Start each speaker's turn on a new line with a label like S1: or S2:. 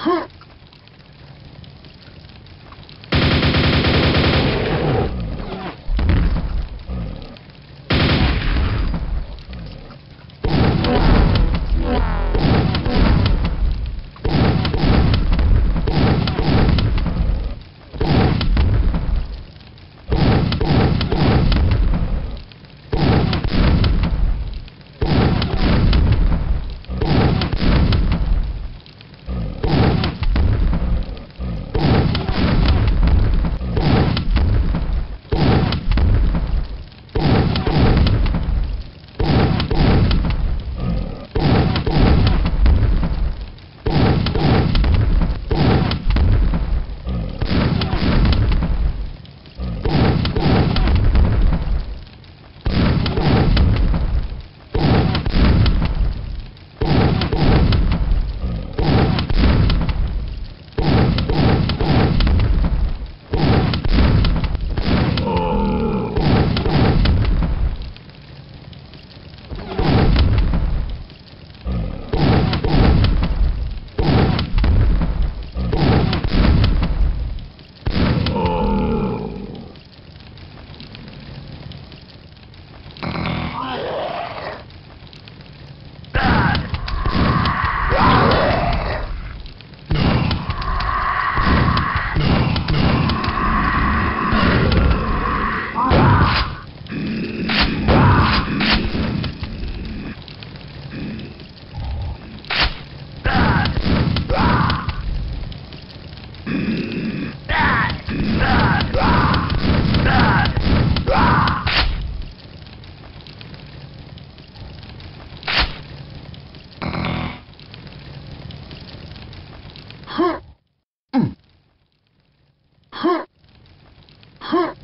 S1: Huh. Huh?